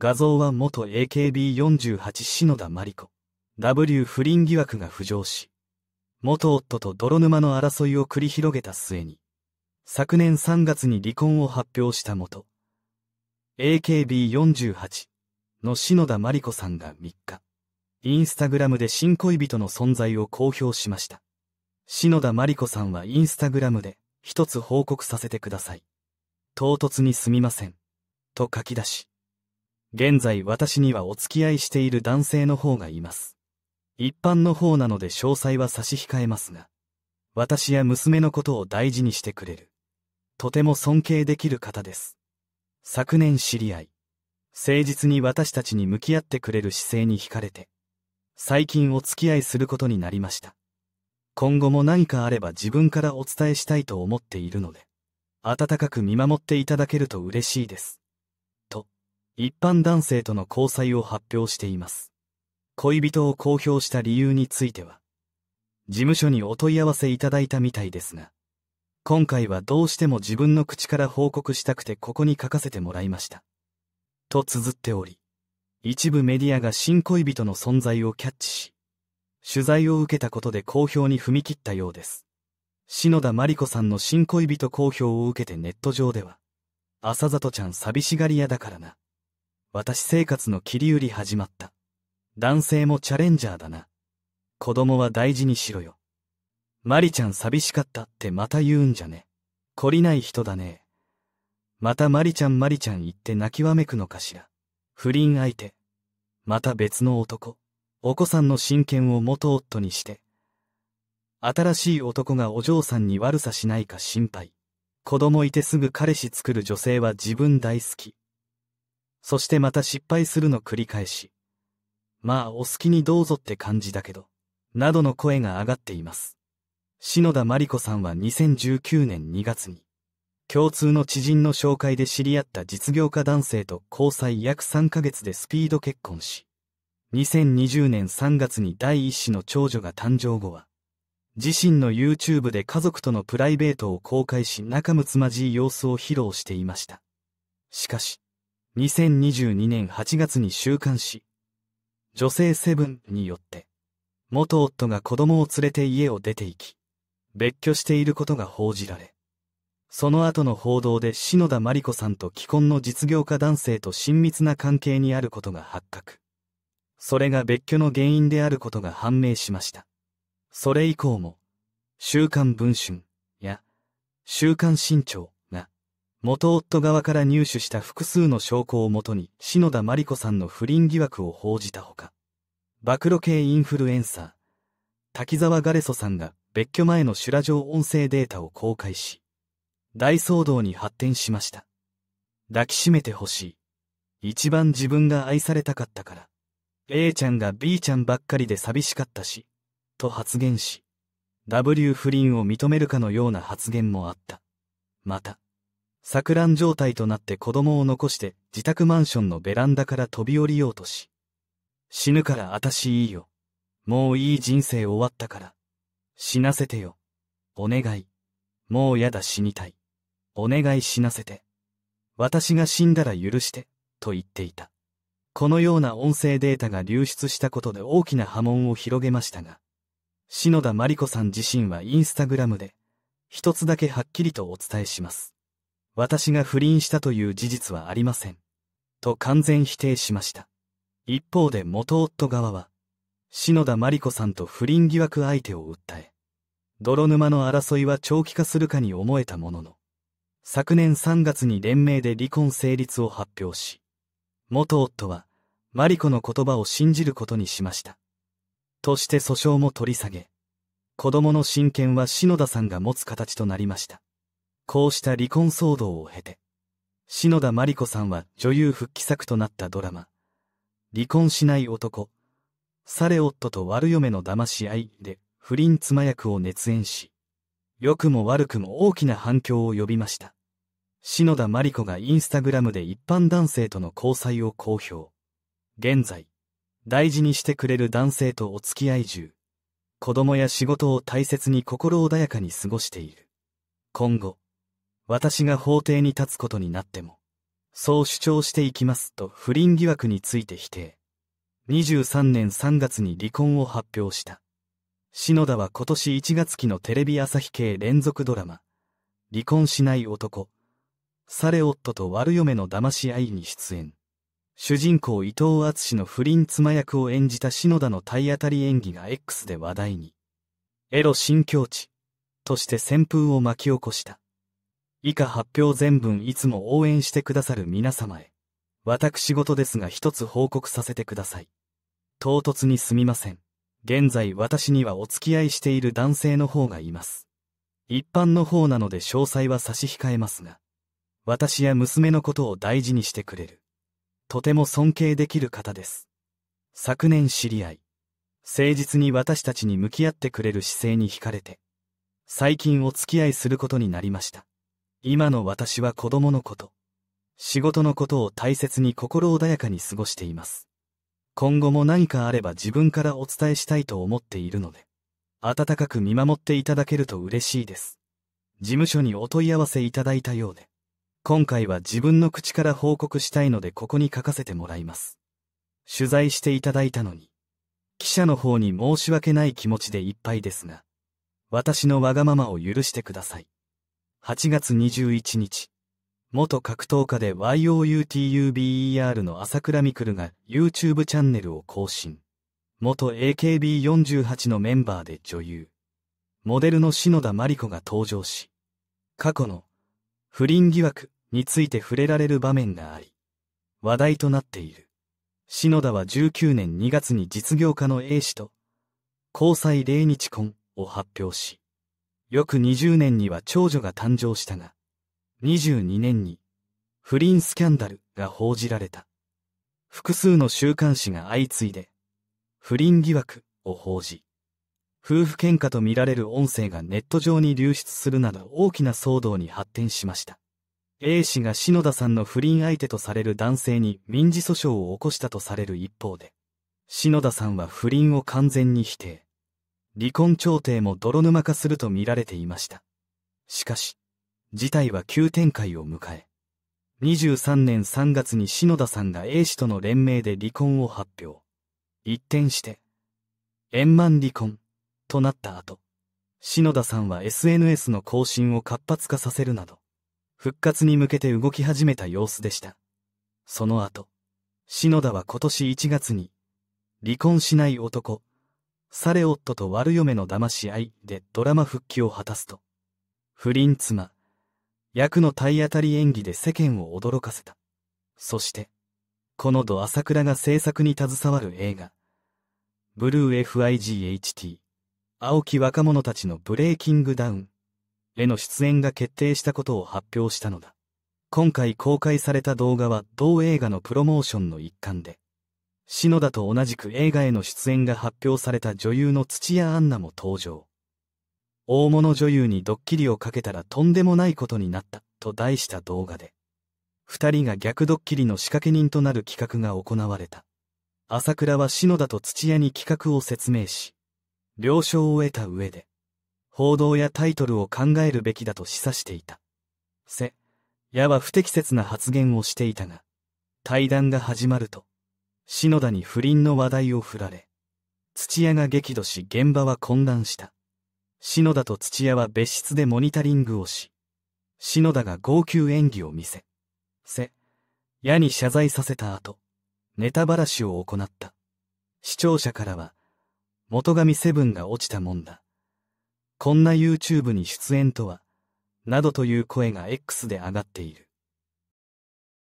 画像は元 AKB48 篠田真理子。W 不倫疑惑が浮上し、元夫と泥沼の争いを繰り広げた末に、昨年3月に離婚を発表した元、AKB48 の篠田真理子さんが3日、インスタグラムで新恋人の存在を公表しました。篠田真理子さんはインスタグラムで一つ報告させてください。唐突にすみません。と書き出し、現在私にはお付き合いしている男性の方がいます。一般の方なので詳細は差し控えますが、私や娘のことを大事にしてくれる。とても尊敬できる方です。昨年知り合い、誠実に私たちに向き合ってくれる姿勢に惹かれて、最近お付き合いすることになりました。今後も何かあれば自分からお伝えしたいと思っているので、温かく見守っていただけると嬉しいです。一般男性との交際を発表しています。恋人を公表した理由については、事務所にお問い合わせいただいたみたいですが、今回はどうしても自分の口から報告したくてここに書かせてもらいました。と綴っており、一部メディアが新恋人の存在をキャッチし、取材を受けたことで公表に踏み切ったようです。篠田真理子さんの新恋人公表を受けてネット上では、朝里ちゃん寂しがり屋だからな。私生活の切り売り始まった。男性もチャレンジャーだな。子供は大事にしろよ。マリちゃん寂しかったってまた言うんじゃね。懲りない人だね。またマリちゃんマリちゃん言って泣きわめくのかしら。不倫相手。また別の男。お子さんの親権を元夫にして。新しい男がお嬢さんに悪さしないか心配。子供いてすぐ彼氏作る女性は自分大好き。そしてまた失敗するの繰り返し。まあお好きにどうぞって感じだけど、などの声が上がっています。篠田真理子さんは2019年2月に、共通の知人の紹介で知り合った実業家男性と交際約3ヶ月でスピード結婚し、2020年3月に第一子の長女が誕生後は、自身の YouTube で家族とのプライベートを公開し仲睦まじい様子を披露していました。しかし、2022年8月に週刊誌、女性セブンによって、元夫が子供を連れて家を出て行き、別居していることが報じられ、その後の報道で篠田真理子さんと既婚の実業家男性と親密な関係にあることが発覚。それが別居の原因であることが判明しました。それ以降も、週刊文春や週刊新潮元夫側から入手した複数の証拠をもとに篠田真理子さんの不倫疑惑を報じたほか、暴露系インフルエンサー、滝沢ガレソさんが別居前の修羅場音声データを公開し、大騒動に発展しました。抱きしめてほしい。一番自分が愛されたかったから。A ちゃんが B ちゃんばっかりで寂しかったし、と発言し、W 不倫を認めるかのような発言もあった。また、錯乱状態となって子供を残して自宅マンションのベランダから飛び降りようとし、死ぬから私いいよ。もういい人生終わったから。死なせてよ。お願い。もうやだ死にたい。お願い死なせて。私が死んだら許して、と言っていた。このような音声データが流出したことで大きな波紋を広げましたが、篠田真理子さん自身はインスタグラムで、一つだけはっきりとお伝えします。私が不倫したという事実はありません。と完全否定しました。一方で元夫側は、篠田真理子さんと不倫疑惑相手を訴え、泥沼の争いは長期化するかに思えたものの、昨年3月に連名で離婚成立を発表し、元夫はマリコの言葉を信じることにしました。として訴訟も取り下げ、子供の親権は篠田さんが持つ形となりました。こうした離婚騒動を経て、篠田真理子さんは女優復帰作となったドラマ、離婚しない男、され夫と悪嫁の騙し合いで不倫妻役を熱演し、良くも悪くも大きな反響を呼びました。篠田真理子がインスタグラムで一般男性との交際を公表。現在、大事にしてくれる男性とお付き合い中、子供や仕事を大切に心穏やかに過ごしている。今後、私が法廷に立つことになっても、そう主張していきますと不倫疑惑について否定。23年3月に離婚を発表した。篠田は今年1月期のテレビ朝日系連続ドラマ、離婚しない男、され夫と悪嫁の騙し合いに出演。主人公伊藤敦の不倫妻役を演じた篠田の体当たり演技が X で話題に。エロ新境地として旋風を巻き起こした。以下発表全文いつも応援してくださる皆様へ。私事ですが一つ報告させてください。唐突にすみません。現在私にはお付き合いしている男性の方がいます。一般の方なので詳細は差し控えますが、私や娘のことを大事にしてくれる。とても尊敬できる方です。昨年知り合い、誠実に私たちに向き合ってくれる姿勢に惹かれて、最近お付き合いすることになりました。今の私は子供のこと、仕事のことを大切に心穏やかに過ごしています。今後も何かあれば自分からお伝えしたいと思っているので、温かく見守っていただけると嬉しいです。事務所にお問い合わせいただいたようで、今回は自分の口から報告したいのでここに書かせてもらいます。取材していただいたのに、記者の方に申し訳ない気持ちでいっぱいですが、私のわがままを許してください。8月21日、元格闘家で YOUTUBER の朝倉未来が YouTube チャンネルを更新。元 AKB48 のメンバーで女優。モデルの篠田麻里子が登場し、過去の不倫疑惑について触れられる場面があり、話題となっている。篠田は19年2月に実業家の A 氏と交際0日婚を発表し、翌20年には長女が誕生したが、22年に不倫スキャンダルが報じられた。複数の週刊誌が相次いで不倫疑惑を報じ、夫婦喧嘩とみられる音声がネット上に流出するなど大きな騒動に発展しました。A 氏が篠田さんの不倫相手とされる男性に民事訴訟を起こしたとされる一方で、篠田さんは不倫を完全に否定。離婚調停も泥沼化すると見られていました。しかし、事態は急展開を迎え、23年3月に篠田さんが A 氏との連名で離婚を発表。一転して、円満離婚となった後、篠田さんは SNS の更新を活発化させるなど、復活に向けて動き始めた様子でした。その後、篠田は今年1月に、離婚しない男、され夫と悪嫁の騙し合いでドラマ復帰を果たすと、不倫妻、役の体当たり演技で世間を驚かせた。そして、この度朝倉が制作に携わる映画、ブルー FIGHT、青き若者たちのブレイキングダウンへの出演が決定したことを発表したのだ。今回公開された動画は同映画のプロモーションの一環で、篠田と同じく映画への出演が発表された女優の土屋アンナも登場。大物女優にドッキリをかけたらとんでもないことになったと題した動画で、二人が逆ドッキリの仕掛け人となる企画が行われた。朝倉は篠田と土屋に企画を説明し、了承を得た上で、報道やタイトルを考えるべきだと示唆していた。せ、やは不適切な発言をしていたが、対談が始まると、篠田に不倫の話題を振られ、土屋が激怒し現場は混乱した。篠田と土屋は別室でモニタリングをし、篠田が号泣演技を見せ、せ、矢に謝罪させた後、ネタばらしを行った。視聴者からは、元神セブンが落ちたもんだ。こんな YouTube に出演とは、などという声が X で上がっている。